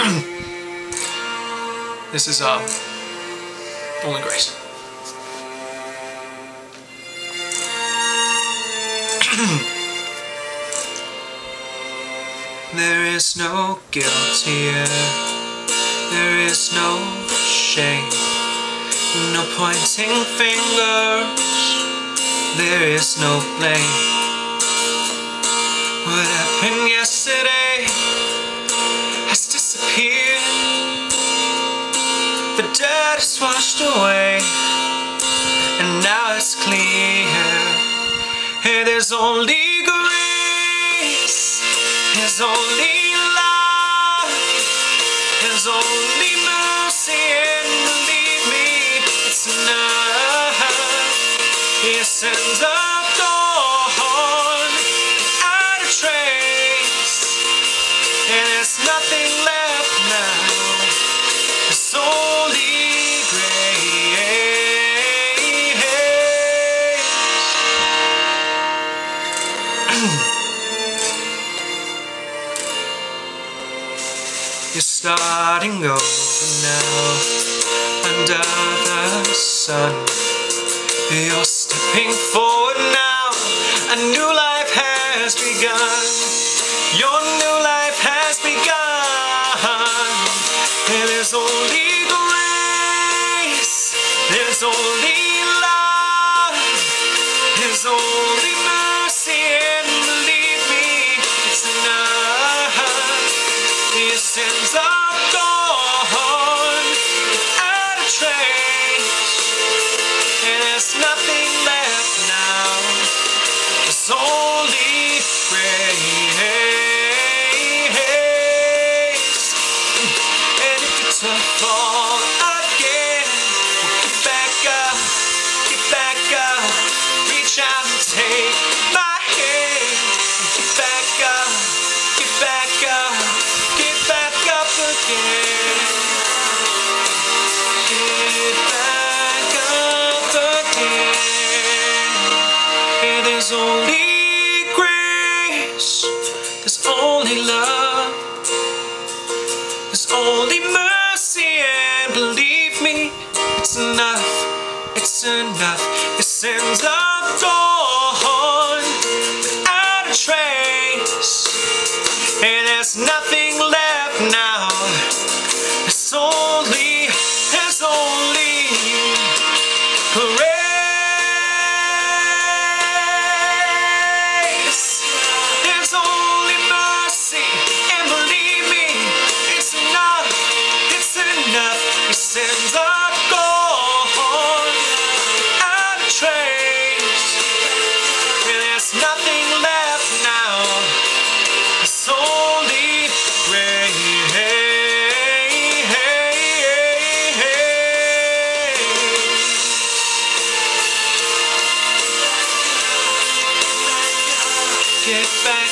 this is uh, Only Grace. there is no guilt here. There is no shame. No pointing fingers. There is no blame. What happened washed away, and now it's clear. Hey, there's only grace, there's only love, there's only mercy, and believe me, it's enough. He sends You're starting over now under the sun. You're stepping forward now. A new life has begun. Your new life has begun. There's only grace. There's only there's only grace, there's only love, there's only mercy, and believe me, it's enough, it's enough. It sends up dawn without a trace, and there's nothing